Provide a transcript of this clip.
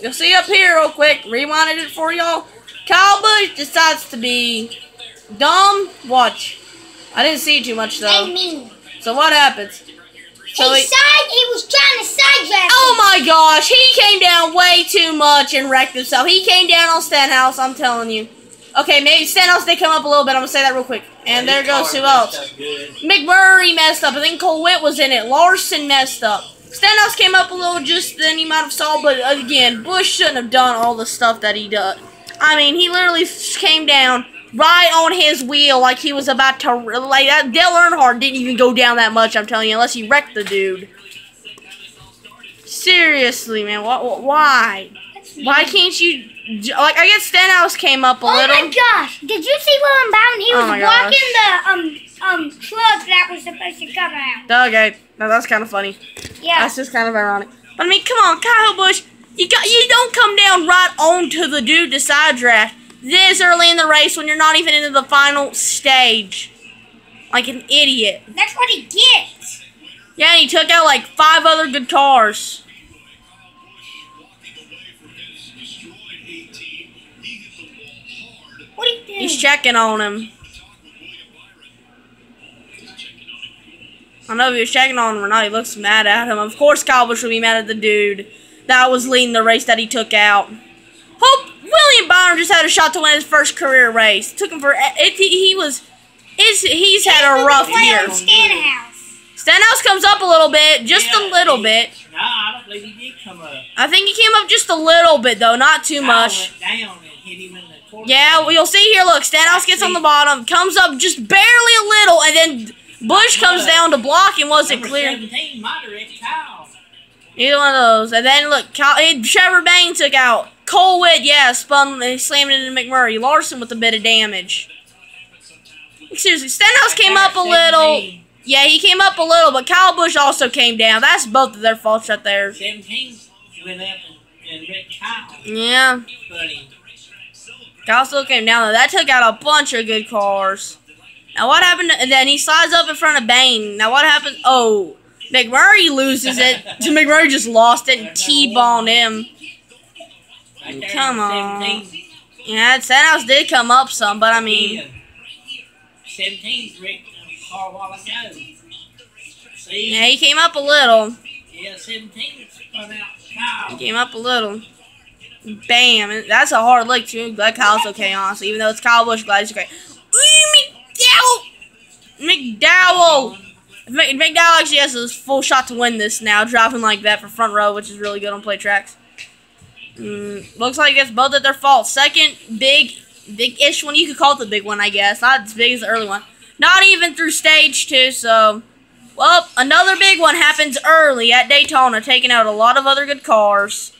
you'll see up here real quick. Rewinded it for y'all. Kyle Busch decides to be dumb. Watch. I didn't see too much And though. mean. So what happens? So he he, side, he was trying to side draft. oh my gosh, he came down way too much and wrecked himself. He came down on Stenhouse, I'm telling you. Okay, maybe Stenhouse did come up a little bit. I'm gonna say that real quick. And there goes who else? McMurray messed up. I think Cole Whitt was in it. Larson messed up. Stenhouse came up a little just then he might have saw, but again, Busch shouldn't have done all the stuff that he did. I mean, he literally came down right on his wheel like he was about to like that. Dale Earnhardt didn't even go down that much. I'm telling you, unless he wrecked the dude. Seriously, man, wh- wh- why? Why can't you? Like, I guess Stenhouse came up a Oh little. Oh my gosh! Did you see William Bowden? He Oh was my blocking the um um truck that was supposed to come out. Okay, now that's kind of funny. Yeah. That's just kind of ironic. But I mean, come on, Kyle Busch, you got you don't come down right onto the dude to side draft this early in the race when you're not even into the final stage, like an idiot. That's what he gets. Yeah, and he took out like five other good cars. What he doing? He's checking on him. I don't know if he was checking on him or not. He looks mad at him. Of course, Kyle Busch would be mad at the dude that was leading the race that he took out. Hope William Byron just had a shot to win his first career race. Took him for it. He, he was. It's, he's had a rough Play year. on Stenhouse. Stenhouse comes up a little bit, just a little he- bit. No, I don't believe he did come up. I think he came up just a little bit though, not too Kyle much. went down and hit him in the. Yeah, well, you'll see here. Look, Stenhouse gets on the bottom, comes up just barely a little, and then Busch comes down to block and wasn't clear. 17 might have wrecked Kyle. Either one of those. And then look, Cal- eh, Trevor Bayne took out Cole Whitt. Yeah, spun, he slammed it into McMurray. Larson with a bit of damage. Seriously, Stenhouse came up a little. Yeah, he came up a little, but Kyle Busch also came down. That's both of their faults right there. 17 went up and, and Kyle. Yeah, Kyle still came down though. That took out a bunch of good cars. Now what happened? To, and then he slides up in front of Bayne. Now what happens? Oh, McMurray loses it. so McMurray just lost it and T-boned him. there, Come on. Yeah, Stenhouse did come up some, but I mean, again. 17 wrecked a car a while ago. See? yeah, he came up a little. Yeah, 17 spun Kyle. He came up a little. Bam! And that's a hard lick too. Glad Kyle's okay, honestly. Even though it's Kyle Busch, glad he's okay. McDowell! McDowell! Mc- actually has a full shot to win this now, driving like that for front row, which is really good on play tracks. Mm, looks like it's both at their fault. Second big, big-ish one. You could call it the big one, I guess. Not as big as the early one. Not even through stage two, so... Well, another big one happens early at Daytona, taking out a lot of other good cars.